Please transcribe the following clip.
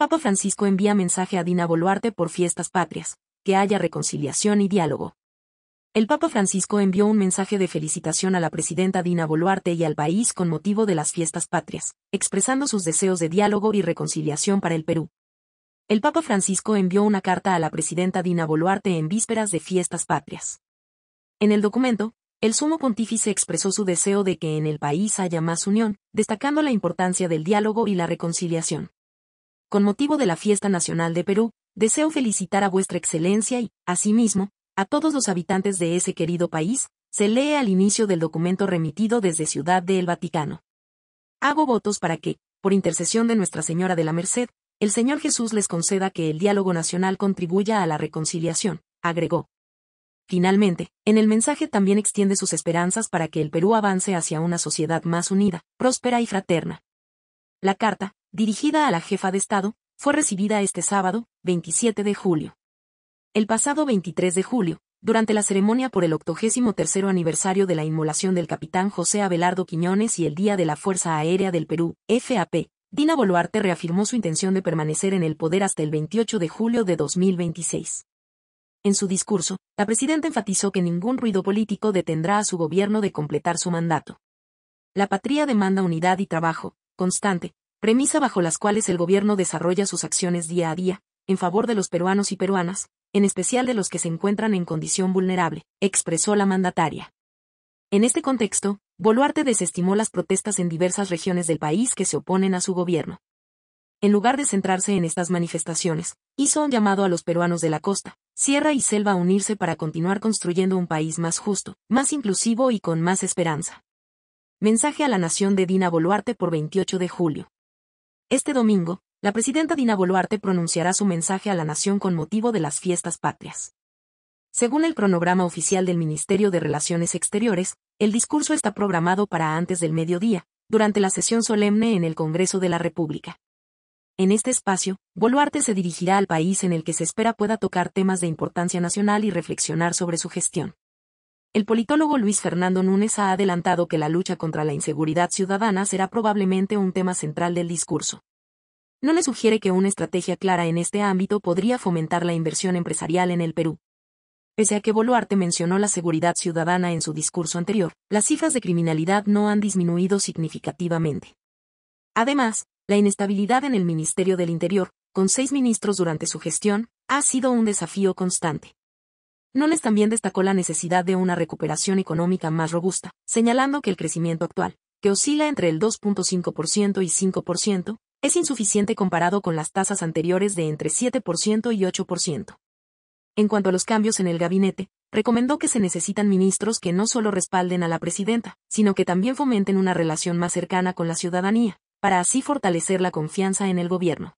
Papa Francisco envía mensaje a Dina Boluarte por fiestas patrias, que haya reconciliación y diálogo. El Papa Francisco envió un mensaje de felicitación a la presidenta Dina Boluarte y al país con motivo de las fiestas patrias, expresando sus deseos de diálogo y reconciliación para el Perú. El Papa Francisco envió una carta a la presidenta Dina Boluarte en vísperas de fiestas patrias. En el documento, el sumo pontífice expresó su deseo de que en el país haya más unión, destacando la importancia del diálogo y la reconciliación. Con motivo de la Fiesta Nacional de Perú, deseo felicitar a vuestra excelencia y, asimismo, a todos los habitantes de ese querido país, se lee al inicio del documento remitido desde Ciudad del Vaticano. Hago votos para que, por intercesión de Nuestra Señora de la Merced, el Señor Jesús les conceda que el diálogo nacional contribuya a la reconciliación, agregó. Finalmente, en el mensaje también extiende sus esperanzas para que el Perú avance hacia una sociedad más unida, próspera y fraterna. La carta, dirigida a la jefa de Estado, fue recibida este sábado, 27 de julio. El pasado 23 de julio, durante la ceremonia por el 83 aniversario de la inmolación del capitán José Abelardo Quiñones y el Día de la Fuerza Aérea del Perú, FAP, Dina Boluarte reafirmó su intención de permanecer en el poder hasta el 28 de julio de 2026. En su discurso, la presidenta enfatizó que ningún ruido político detendrá a su gobierno de completar su mandato. La patria demanda unidad y trabajo, constante, premisa bajo las cuales el gobierno desarrolla sus acciones día a día, en favor de los peruanos y peruanas, en especial de los que se encuentran en condición vulnerable, expresó la mandataria. En este contexto, Boluarte desestimó las protestas en diversas regiones del país que se oponen a su gobierno. En lugar de centrarse en estas manifestaciones, hizo un llamado a los peruanos de la costa, sierra y selva a unirse para continuar construyendo un país más justo, más inclusivo y con más esperanza. Mensaje a la nación de Dina Boluarte por 28 de julio. Este domingo, la presidenta Dina Boluarte pronunciará su mensaje a la nación con motivo de las fiestas patrias. Según el cronograma oficial del Ministerio de Relaciones Exteriores, el discurso está programado para antes del mediodía, durante la sesión solemne en el Congreso de la República. En este espacio, Boluarte se dirigirá al país en el que se espera pueda tocar temas de importancia nacional y reflexionar sobre su gestión. El politólogo Luis Fernando Núñez ha adelantado que la lucha contra la inseguridad ciudadana será probablemente un tema central del discurso no le sugiere que una estrategia clara en este ámbito podría fomentar la inversión empresarial en el Perú. Pese a que Boluarte mencionó la seguridad ciudadana en su discurso anterior, las cifras de criminalidad no han disminuido significativamente. Además, la inestabilidad en el Ministerio del Interior, con seis ministros durante su gestión, ha sido un desafío constante. Nones también destacó la necesidad de una recuperación económica más robusta, señalando que el crecimiento actual, que oscila entre el 2.5% y 5%, es insuficiente comparado con las tasas anteriores de entre 7% y 8%. En cuanto a los cambios en el gabinete, recomendó que se necesitan ministros que no solo respalden a la presidenta, sino que también fomenten una relación más cercana con la ciudadanía, para así fortalecer la confianza en el gobierno.